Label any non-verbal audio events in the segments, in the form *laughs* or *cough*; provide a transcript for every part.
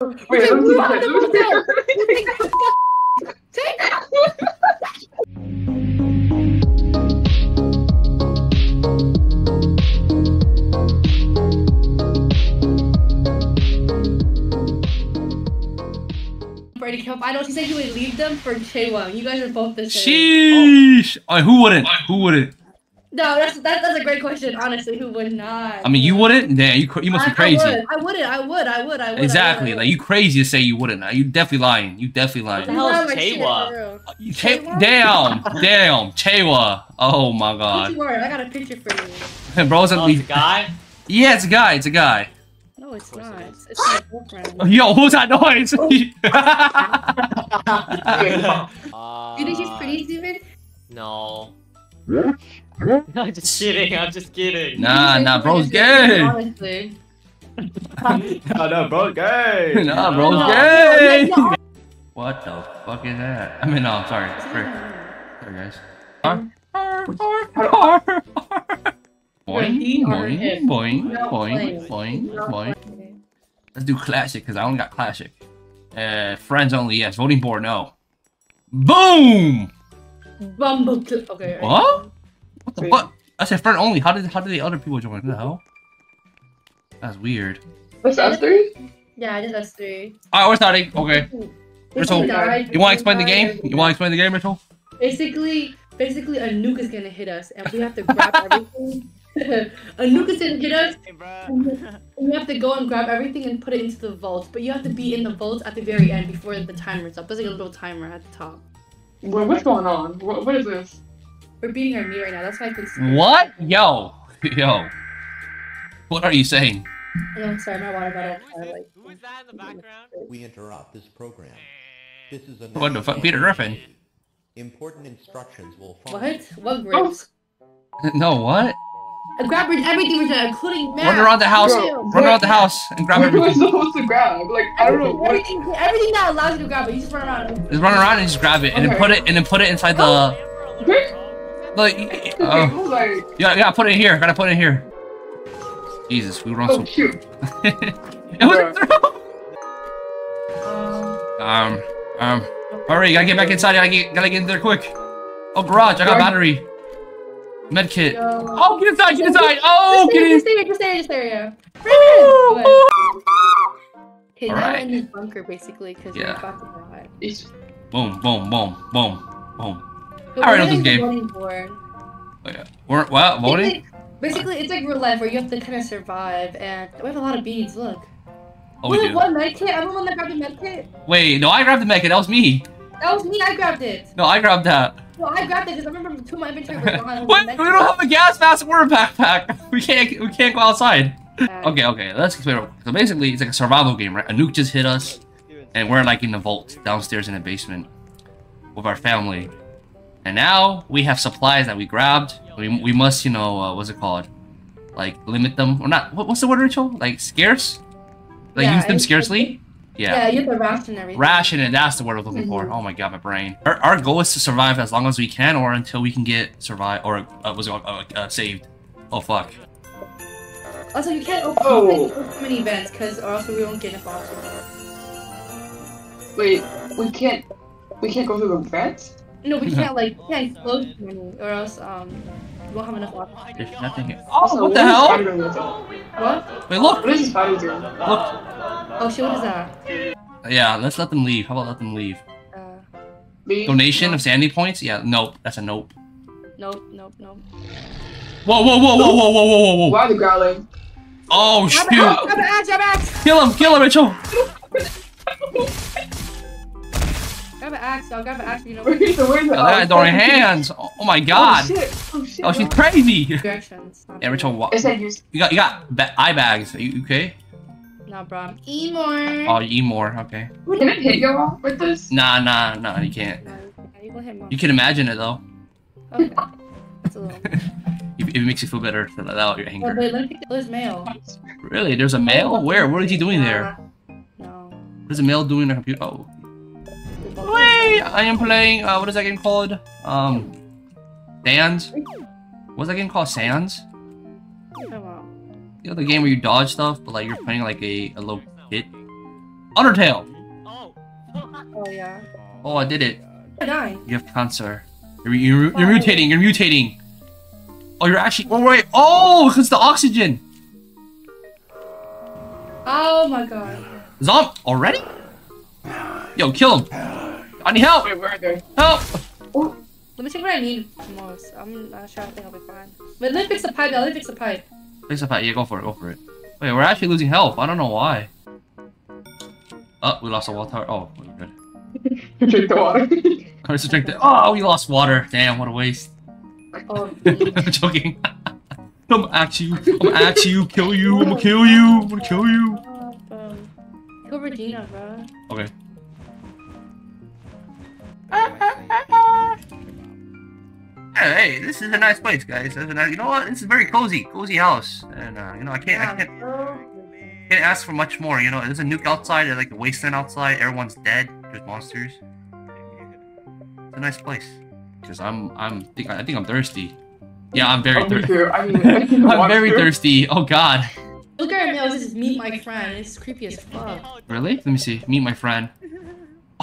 Wait, let me Move out see the that. hotel. Take it. Brady Cup. I know she said you would leave them for Chaewon. You guys are both the same. Sheesh. Oh, who wouldn't? Who wouldn't? No, that's that, that's a great question. Honestly, who would not? I mean, you wouldn't? Damn, you you must be crazy. I would. I wouldn't. I would. I would. I would. Exactly. I would. Like you crazy to say you wouldn't. Now you definitely lying. You definitely What the lying. hell is Like, shit, Chaewa? for real. You cha- Chewa? damn, damn, Chewa. Oh my Don't god. you worry, I got a picture for you. *laughs* Bro's Oh, at it's a guy? Yeah, it's a guy. It's a guy. No, it's course it not. is. It's my girlfriend. *laughs* Yo, who's that noise? Uh, *laughs* You think she's pretty, Steven? No. *laughs* I'm just kidding, I'm just kidding. nah, nah, bro's Yeah, gay. Honestly. no, no, bro, gay. Nah, bro's No, gay. *laughs* What the fuck is that? I mean, no, sorry. Sorry, sorry guys. Boing, boing, boing, boing, boing, boing. Let's do classic because I only got classic. Uh, friends only, yes. Voting board, no. Boom! Bumble. Okay. What? What the Wait. fuck? I said friend only. How did how did the other people join? What the hell? That's weird. What's us three? Yeah, I did us three. Alright, we're starting. Okay. Rachel, You want to explain the game? You want to explain the game, Rachel? Basically, basically, a nuke is gonna hit us, and we have to grab everything. *laughs* a nuke is gonna hit us, Hey, and we have to go and grab everything and put it into the vault. But you have to be in the vault at the very end before the timer's up. There's like a little timer at the top. What, what's going on? What, what is this? We're beating our knee right now. That's why I can see. What? Yo. *laughs* Yo. What are you saying? Oh, I'm sorry, my water bottle. Who I like. Who is that in the background? We interrupt this program. This is a What the fuck? Peter Griffin. Important instructions will follow. What? What grapes? *laughs* No, what? I grabbed everything we're done, including math. Run around the house. Bro, Run around the house and grab What am I everything. supposed to grab? Like, I don't know. What, Everything, everything that allows you to grab it, you just run around. Just run around and just grab it and then put it and then put it inside Oh. the okay, like. okay, Uh, I was like, yeah, yeah. Put it in here. Gotta put it in here. Jesus, we run oh so. shoot. *laughs* it was Um, um, hurry, gotta get back inside, gotta get, gotta get in there quick. Oh, garage, I got battery. Medkit. Yo. Oh, get inside, get inside. Oh, get stay, in. just stay here, just stay here, just stay here. Okay, now we're in this bunker basically because we're Yeah. about to die. It's, Boom, boom, boom, boom, boom. So Alright, we're on this game. voting board. Oh, yeah. We're, what, voting? Basically, basically, it's like roulette where you have to kind of survive, and we have a lot of beads. Look. Oh, we Look, do. one med kit. I'm the one that grabbed the med kit. Wait, no, I grabbed the medkit. That was me. That was me. I grabbed it. No, I grabbed that. Well, I grabbed it because I remember two of my inventory were *laughs* gone. What? We don't have a gas mask or a backpack. *laughs* We can't, we can't go outside. Okay, okay, let's explain. real. So basically, it's like a survival game, right? A nuke just hit us, and we're like in the vault downstairs in the basement with our family. And now we have supplies that we grabbed. We, we must, you know, uh, what's it called? Like limit them or not? What, what's the word, Rachel? Like scarce? Like Yeah, use them scarcely? Yeah. Yeah. you have to ration everything. Ration it. That's the word I was looking for. Mhm. Oh my god, my brain. Our, our goal is to survive as long as we can, or until we can get survive or uh, was it uh, uh, saved. Oh fuck. Also, you can't open Oh. you can't open too many events because or else we won't get enough oxygen. wait, we can't, we can't go through the vents? No, we can't like we can't close too many, or else um we won't have enough options. There's nothing here. Oh, oh, what the hell? What? Wait, look. What is this? Look. Oh shit, what is that? Yeah, let's let them leave. How about let them leave? Uh. Donation no. of sanity points? Yeah, nope. That's a nope. Nope, nope, nope. Whoa, whoa, whoa, whoa, whoa, whoa, whoa, whoa! Why are they growling? Oh, shoot! Grab an axe, grab an axe! Kill him, kill him, Rachel! Grab an axe, I'll grab an axe, you know. Where's the, where's the, Oh, that oh, throwing fucking- hands. Oh, oh my Oh god. shit, oh shit. Oh, she's crazy. Directions. Yeah, Rachel, what? It said You got, you got ba- eye bags. Are you okay? Nah, bro, I'm E more. Oh, you eat more. Okay. can I hit y'all with this? Nah, nah, nah. You can't. Nah, you go hit. You can imagine it though. Okay. That's a little. *laughs* If, if it makes you feel better to let out your Oh, anger. wait, let me pick the there's mail. Really? There's a mail? Oh, Where? What is he doing there? No. What is a mail doing on the computer? Oh. Wait! I am playing, uh, what is that game called? Um, Sans? What's that game called? Sans? You know, the game where you dodge stuff, but like you're playing like a, a little kid? Undertale. Oh. Yeah. Oh, I did it. I died. You have cancer. You're, you're, you're mutating. You're mutating. Oh, you're actually. Oh wait. Oh, because the oxygen. Oh my god. Zomb already? Yo, kill him. I need help. Wait, where are they? Help. Let me see what I need most. I'm not sure. I think I'll be fine. But let me fix the pipe. Let me fix the pipe. Fix up. Yeah, go for it. Go for it. Wait, we're actually losing health. I don't know why. Oh, we lost a water tower. Oh, we're good. *laughs* Drink the water. *laughs* Let's drink the. Oh, we lost water. Damn, what a waste. Oh, *laughs* I'm joking. I'm at you. I'm at you. Kill you. I'm gonna kill you. I'm gonna kill you. um, kill Regina, bro. Okay. Hey, hey, this is a nice place, guys. This is a nice- you know what? This is a very cozy, cozy house, and uh, you know I can't, I can't, can't ask for much more. You know, there's a nuke outside, there's like a wasteland outside. Everyone's dead. There's monsters. It's a nice place. Cause I'm, I'm, think, I think I'm thirsty. Yeah, I'm very Oh, thirsty. I mean, I need *laughs* I'm water very too. thirsty. Oh God. Look at me. This is meet my friend. It's creepy as fuck. Really? Let me see. Meet my friend.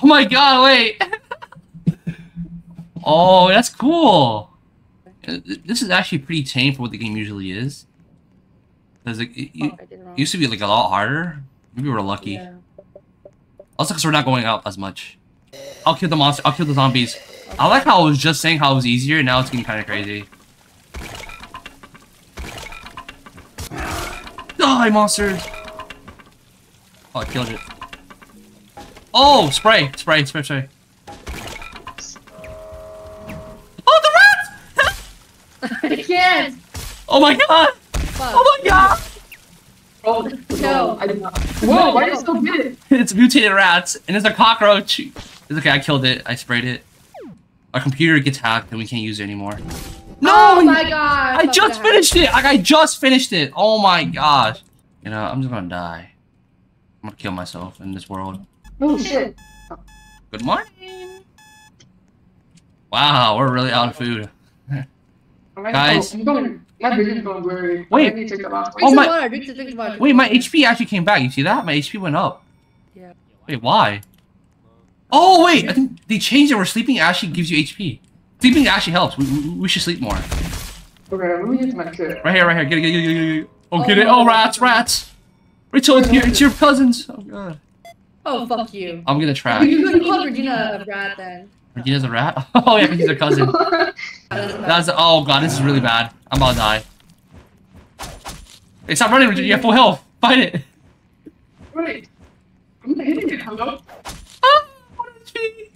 Oh my god, wait! *laughs* oh, that's cool! Uh, th- This is actually pretty tame for what the game usually is. Because it, it, Oh, it I did it wrong. used to be like a lot harder. Maybe we're lucky. Yeah. Also, because we're not going out as much. I'll kill the monster. I'll kill the zombies. I like how I was just saying how it was easier, now it's getting kind of crazy. Die, monsters! Oh, I killed it. Oh, spray, spray, spray, spray. Oh my god! Fuck. Oh my god! Oh, Kill. no, I did not. Whoa, why are you so good? It's mutated rats, and it's a cockroach. It's okay, I killed it. I sprayed it. Our computer gets hacked, and we can't use it anymore. No! Oh my god. I Fuck just that. finished it! Like, I just finished it! Oh my gosh. You know, I'm just gonna die. I'm gonna kill myself in this world. Oh shit. Good morning! Wow, we're really out of food. *laughs* I'm like, Guys. Oh, I'm going, my vision's going. Wait. I need to take the last Oh my- water. Drink, drink some water. Wait, my HP actually came back. You see that? My HP went up. Yeah. Wait, why? Oh, wait! I think they changed it where sleeping actually gives you HP. Sleeping actually helps. We, we, we should sleep more. Okay, let me use my kit. Right here, right here. Get it, get it, get it, get it. Oh, Oh get it. Oh, rats, rats. Rachel, it's your, it's your cousins. Oh, God. Oh, fuck you. I'm gonna You track. you call Regina a rat then. Regina's a rat? *laughs* Oh, yeah, he's a cousin. *laughs* That's, oh, God, this is really bad. I'm about to die. Hey, stop running, Regina. You have full health. Fight it. Wait. I'm not hitting it, hello? Ah, one HP.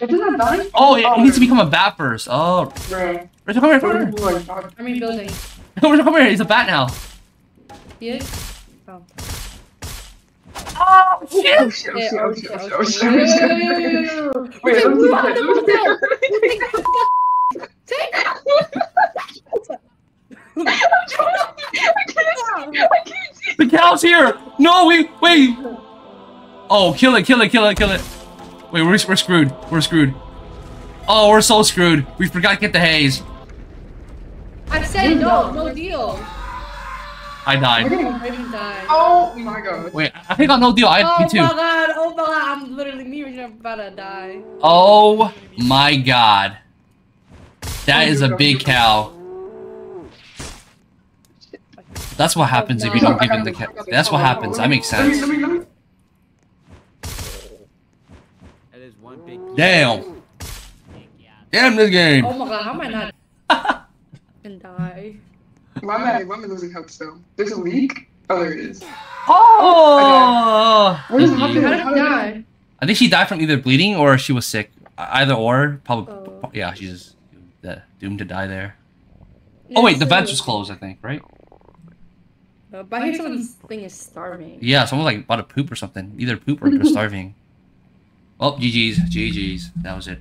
It doesn't die? Oh, it, it needs to become a bat first. Oh, Bro. Rachel, come here, What come are here. you doing? dog? I mean building. *laughs* Rachel, come here. He's a bat now. He is? Oh. Oh, Oh shit. Oh, shit, oh Yeah, shit, oh shit, shit, oh shit. shit, shit. Wait, let me Move out, let me move let out. me Take I can't see. The cow's here. No, we wait. Oh, kill it, kill it, kill it, kill it. Wait, we're, we're screwed. We're screwed. Oh, we're so screwed. We forgot to get the haze. I said no, no deal. I died. I didn't die. Oh my god. Wait, I think I no deal. I have Oh me too. my god, oh my god, I'm literally me Regina about to die. Oh my god. That is a big cow. That's what happens if you don't give him the oh, cow. That's what happens. That makes Let me, sense. let me, let me. That is one big. Damn. Damn this game. Oh my god, how am I not *laughs* and die? Why am I, why am I losing hope still? There's a leak? Oh, there it is. Oh. What is GG. How did I die? I think she died from either bleeding or she was sick. Either or, probably. Oh. Yeah, she's uh, doomed to die there. Oh wait, the vents was closed. I think, right? Uh, but I hear someone's thing is starving. Yeah, someone like about to poop or something. Either poop or they're *laughs* starving. Well, GG's, GG's. That was it.